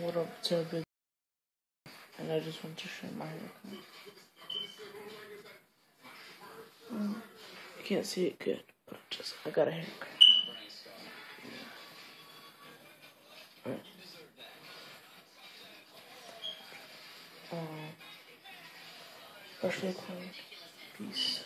What up to? And I just want to show my haircut. Mm, you can't see it good, but just I got a haircut. Right. Um, uh, brush liquid. Peace.